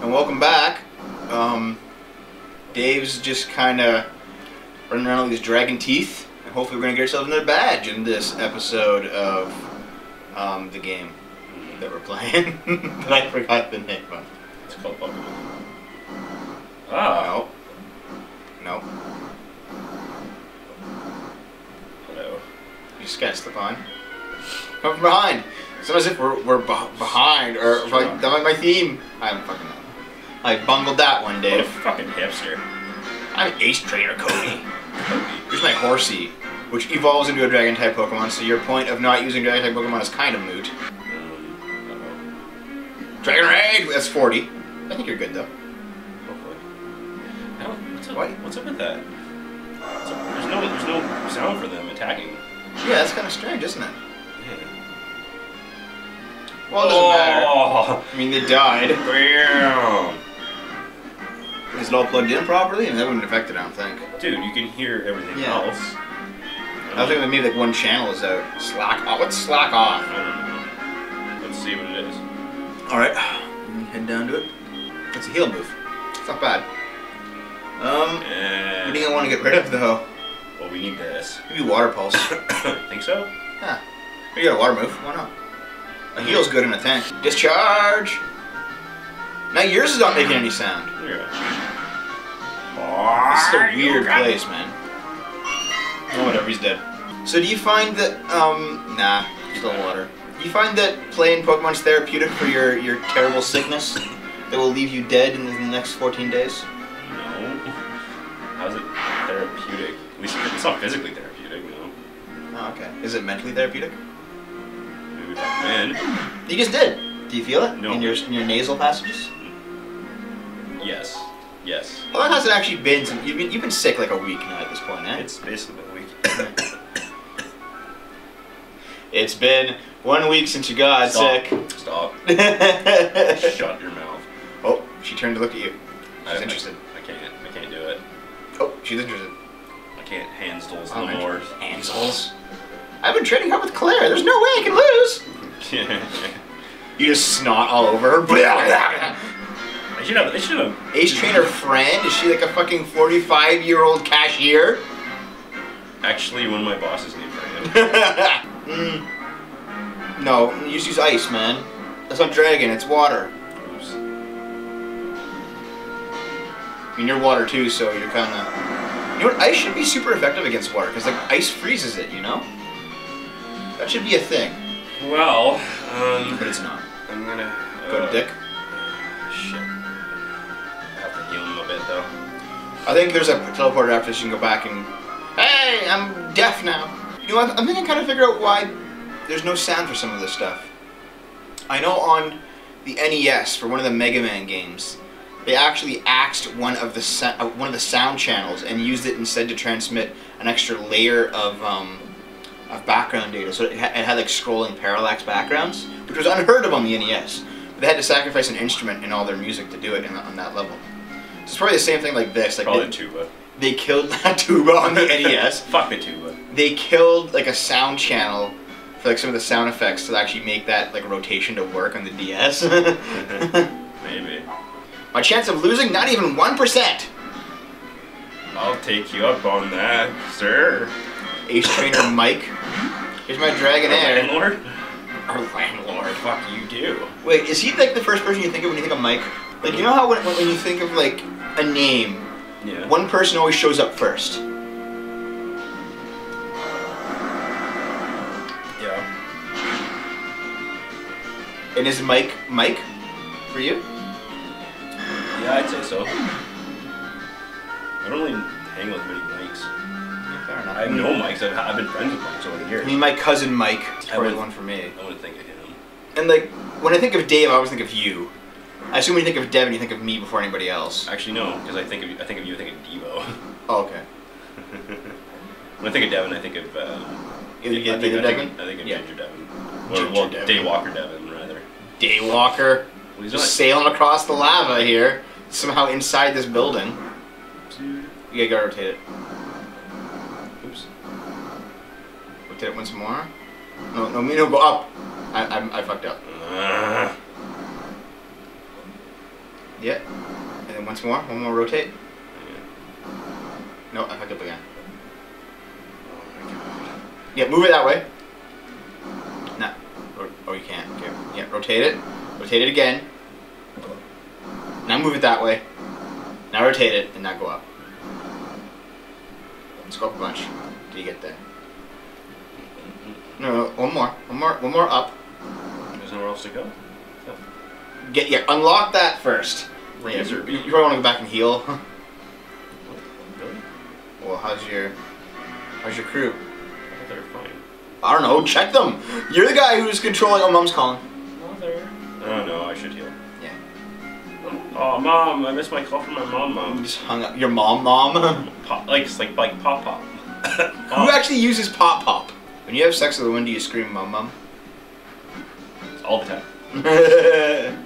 And welcome back. Um, Dave's just kind of running around with his dragon teeth, and hopefully we're gonna get ourselves another badge in this episode of um, the game that we're playing. that I forgot the name of. It's called Pokemon. Ah, No, no, just gotta slip on. Come from behind. It's not as if we're, we're beh- behind, or I, that might my theme. I don't fucking know. I bungled that one, day. What a Dave. fucking hipster. I'm Ace Trainer Cody. Here's my Horsea, which evolves into a dragon type Pokemon, so your point of not using dragon type Pokemon is kind of moot. Dragon Rage! That's 40. I think you're good though. Hopefully. No, what's up? What? What's up with that? Up? There's no, there's no sound for them attacking. Yeah, that's kind of strange, isn't it? Yeah. Well, it doesn't matter. Oh, I mean, they died. bam. Is it all plugged in properly? And that wouldn't affect it, I don't think. Dude, you can hear everything Yeah. else. I think that maybe like one channel is out. Slack off. What's slack off? I don't know. Let's see what it is. Alright, head down to it. It's a heal move. It's not bad. Um, what do you want to get rid of though? Well, we need this. Maybe water pulse. Think so? Yeah. You got a water move. Why not? A heal's good in a tank. Discharge! Now yours is not making any sound. Yeah. This is a weird place, man. Oh, whatever, he's dead. So do you find that, um, nah, still water. Do you find that playing Pokemon's therapeutic for your, your terrible sickness that will leave you dead in the next 14 days? No. How's it therapeutic? It's not physically therapeutic, no. Oh, okay. Is it mentally therapeutic? Maybe back then. You just did. Do you feel it? No. In your, in your nasal passages? Yes. Yes. How long has it actually been since, you've been, you've been sick like a week now at this point, eh? It's basically been a week. It's been one week since you got Stop. sick. Stop. Shut your mouth. Oh, she turned to look at you. I- She's I- interested. I can't. I can't do it. Oh, she's interested. I can't hand stools Oh, no more. Hansels. I've been training hard with Claire. There's no way I can lose. You just snot all over her. they should have. They should have. Ace Trainer Fran? Is she like a fucking 45 year old cashier? Actually, one of my bosses named Fran. mm. No, you just use ice, man. That's not dragon, it's water. Oops. I mean, you're water too, so you're kind of. You know what? Ice should be super effective against water because like ice freezes it. You know. That should be a thing, Well, um, but it's not. I'm gonna Go uh, to Dick. Shit. I have to heal him a bit though. I think there's a teleporter after this. You can go back and. Hey, I'm deaf now. You know what? I'm thinking kind of figure out why there's no sound for some of this stuff. I know on the NES for one of the Mega Man games, they actually axed one of the uh, one of the sound channels and used it instead to transmit an extra layer of um, of background data. So it, ha- it had like scrolling parallax backgrounds, which was unheard of on the NES. But they had to sacrifice an instrument in all their music to do it in, on that level. So it's probably the same thing like this. Like Probably they, the tuba. they killed that tuba on the NES. Fuck the tuba. They killed like a sound channel for like some of the sound effects to actually make that like rotation to work on the DS. My chance of losing not even one percent. I'll take you up on that, sir. Ace Trainer Mike. Here's my Our Dragonair. landlord. Our landlord. Fuck you do. Wait, is he like the first person you think of when you think of Mike? Like you know how when, when you think of like a name, Yeah. one person always shows up first. Yeah. And is Mike Mike for you? Yeah, I'd say so. I don't really hang with many mics. Yeah, fair enough. I have no mics. I've, I've been friends with mics over the years. I mean, my cousin Mike is I probably the one for me. I wouldn't think of him. And like when I think of Dave, I always think of you. I assume when you think of Devin, you think of me before anybody else. Actually, no, because I think of I think of you. I think of Devo. Oh, okay. when I think of Devin, I think of. Um, Either I think, Ginger I think, Devin? I think of Yeah. Ginger Devin. Or, Ginger well, Devin. Daywalker Devin, rather. Daywalker, Well, he's just not. sailing across the lava here, somehow inside this building. You gotta rotate it. Oops. Rotate it once more. No, no, me no, go up. I, I, I fucked up. Yeah. And then once more, one more rotate. No, I fucked up again. Oh. Yeah, move it that way. Nah. Or, oh, you can't. Okay. Yeah, rotate it. Rotate it again. Now move it that way. Now rotate it, and now go up. Let's go up a bunch. Do you get there. No, no, one more. One more. One more up. There's nowhere else to go. Get yeah. Unlock that first. Laser You, you probably want to go back and heal. Really? well, how's your how's your crew? I thought they were fine. I don't know. Check them. You're the guy who's controlling. Oh, mom's calling. Mother. Oh no, I should heal. Oh mom, I missed my call from my mom, You mom. just hung up. Your mom, mom. Pop, like it's like like pop pop. Who actually uses pop pop? When you have sex with a woman, do you scream mom mom? All the time.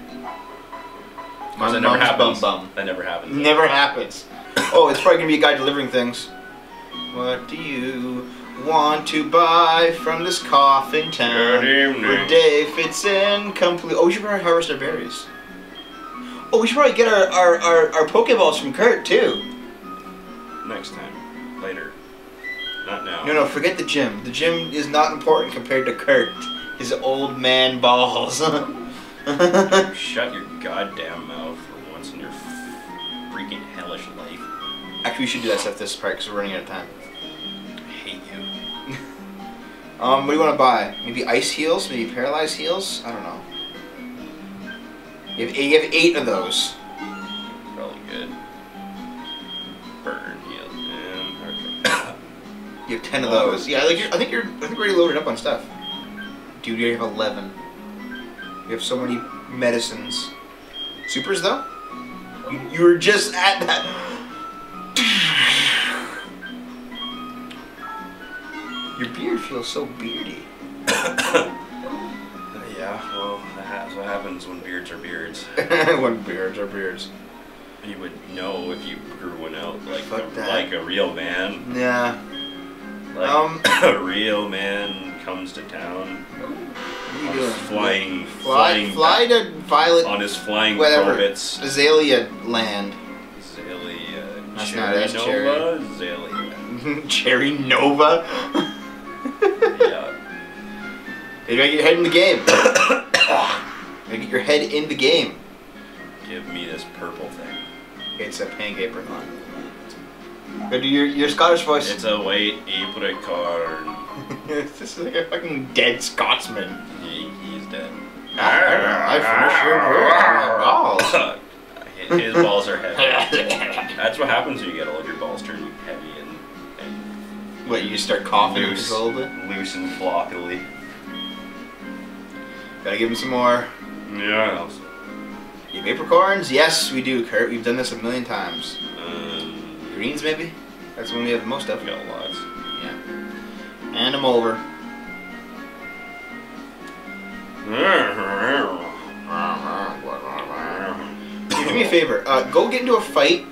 My that never happens. bum bum. That never happens. Never happens. Oh, it's probably gonna be a guy delivering things. What do you want to buy from this coffin town? Where day fits in complete. Oh, we should probably harvest our berries. Oh, we should probably get our, our, our, our Pokeballs from Kurt too. Next time. Later. Not now. No, no, forget the gym. The gym is not important compared to Kurt. His old man balls. Shut your goddamn mouth for once in your freaking hellish life. Actually, we should do that stuff this part because we're running out of time. I hate you. Um, what do you want to buy? Maybe ice heals? Maybe paralyzed heals? I don't know. You have eight, you have eight of those. Probably good. Burn heal. And perfect. You have ten of those. Yeah, like you're, I think you're. I think we're already loaded up on stuff. Dude, you have eleven. You have so many medicines. Supers though. You, you were just at that. Your beard feels so beardy. yeah, well, that's what happens when beards are beards. when beards are beards. You would know if you grew one out like a, like a real man. Yeah. Like Um. a real man comes to town What are on you his doing? flying, Fly, flying fly to Violet on his flying whatever. orbits. Azalea Land. Azalea, That's Cherry not us, Cherry. Nova, Azalea. Cherry Nova. You gotta get your head in the game. you gotta get your head in the game. Give me this purple thing. It's a. Go do your, your Scottish voice. It's a white Apricorn. this is like a fucking dead Scotsman. He, he's dead. Ah, I finished your ah. balls. His balls are heavy. That's what happens when you get old. Your balls turn heavy and, and What, you start coughing loose, a little bit? loose and floppily. Gotta give him some more. Yeah. You have apricorns? Yes, we do, Kurt. We've done this a million times. Um, Greens, maybe? That's when we have the most of. we got lots. Yeah. And I'm over. Do me a favor. Uh, go get into a fight.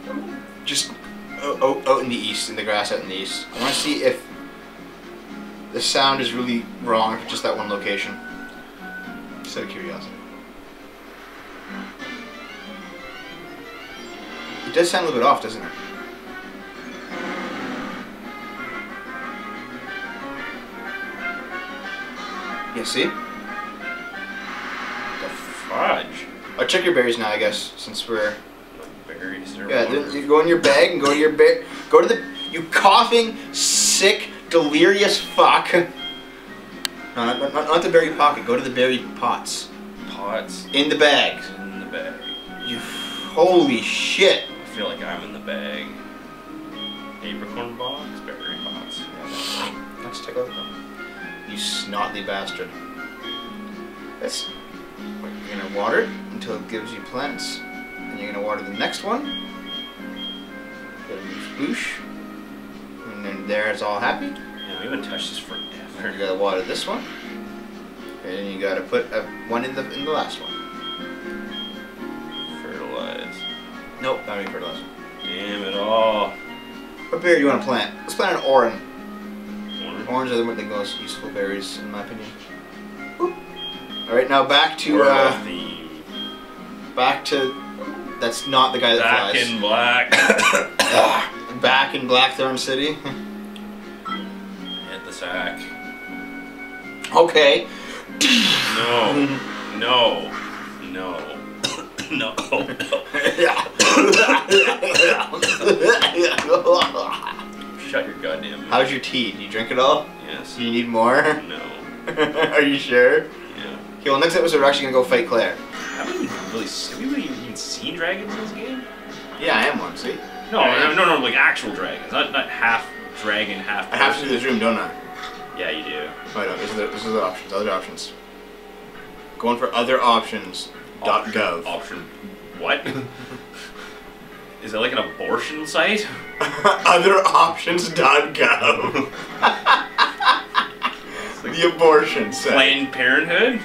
Just out, out, out in the east, in the grass out in the east. I want to see if the sound is really wrong for just that one location. Just out of curiosity. It does sound a little bit off, doesn't it? Yeah, see? The fudge. I'll check your berries now, I guess, since we're. The berries are Yeah, you go in your bag and go to your bag. Go to the. You coughing, sick, delirious fuck. No, not, not, not the berry pocket. Go to the berry pots. pots In the bag. in the bag. You. Holy shit. I feel like I'm in the bag. Apricorn box, berry pots. Let's take a look. You snotty bastard. Wait, you're gonna water it until it gives you plants. And you're gonna water the next one. Boosh. And then there it's all happy. Yeah, we haven't touched this You gotta water this one, and then you gotta put a, one in the in the last one. Fertilize. Nope, not even fertilizer. Damn it all. What berry do you want to plant? Let's plant an orange. Orange. Orange are the the most useful berries, in my opinion. All right, now back to uh, back to. That's not the guy that Back flies. in black. back in black, Blackthorn City. Hit the sack. Okay. No. No. No. No. No. Shut your goddamn mouth. How's your tea? Do you drink it all? Yes. Do you need more? No. Are you sure? Yeah. Okay, well, next episode we're actually gonna go fight Claire. Have we really, have we really even seen dragons in this game? Yeah, I am one. See, No, no, no, no, like actual dragons, not not half dragon, half. I have to do this room, don't I? Yeah, you do. Oh, no, this is the, this is the options. Other options. Going for other options. Dot gov. Option. What? Is it like an abortion site? other options. Dot gov. the abortion site. Planned Parenthood?